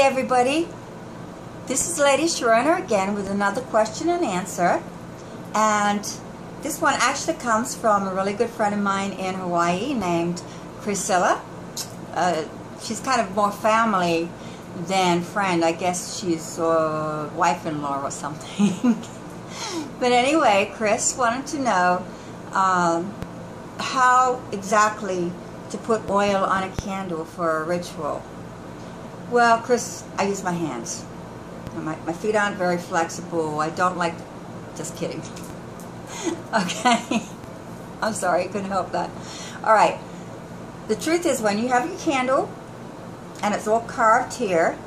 Everybody, this is Lady Sharona again with another question and answer. And this one actually comes from a really good friend of mine in Hawaii named Priscilla. Uh, she's kind of more family than friend. I guess she's a wife-in-law or something. but anyway, Chris wanted to know um, how exactly to put oil on a candle for a ritual. Well, Chris, I use my hands. My, my feet aren't very flexible. I don't like, just kidding. okay. I'm sorry, I couldn't help that. All right. The truth is when you have your candle and it's all carved here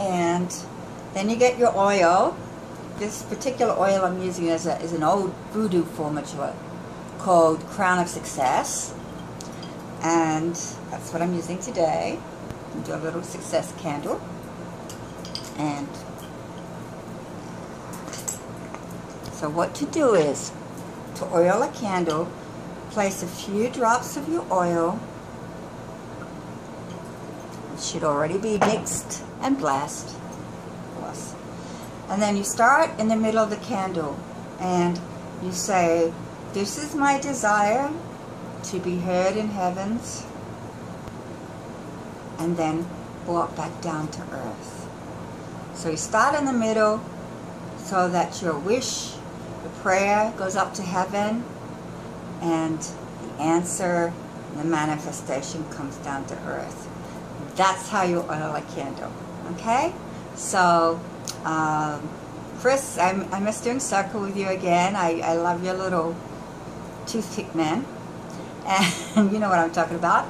and then you get your oil. This particular oil I'm using is, a, is an old voodoo formula called Crown of Success and that's what I'm using today do a little success candle. And so what to do is to oil a candle place a few drops of your oil. It should already be mixed and blessed. And then you start in the middle of the candle and you say this is my desire to be heard in heavens and then brought back down to earth. So you start in the middle so that your wish, the prayer goes up to heaven and the answer, the manifestation comes down to earth. That's how you oil a candle. Okay? So, um, Chris, I'm, I miss doing circle with you again. I, I love your little toothpick man. And you know what I'm talking about.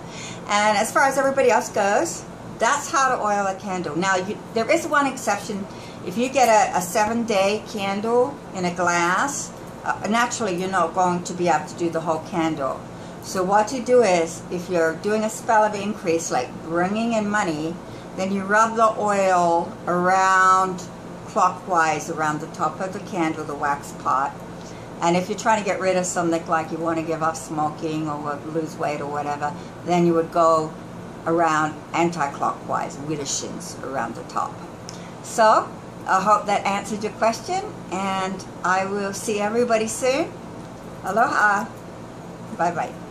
And as far as everybody else goes, that's how to oil a candle. Now, you, there is one exception. If you get a, a seven-day candle in a glass, uh, naturally you're not going to be able to do the whole candle. So what you do is, if you're doing a spell of increase, like bringing in money, then you rub the oil around clockwise around the top of the candle, the wax pot, and if you're trying to get rid of something like you want to give up smoking or lose weight or whatever, then you would go around anti-clockwise with the shins around the top. So, I hope that answered your question, and I will see everybody soon. Aloha. Bye-bye.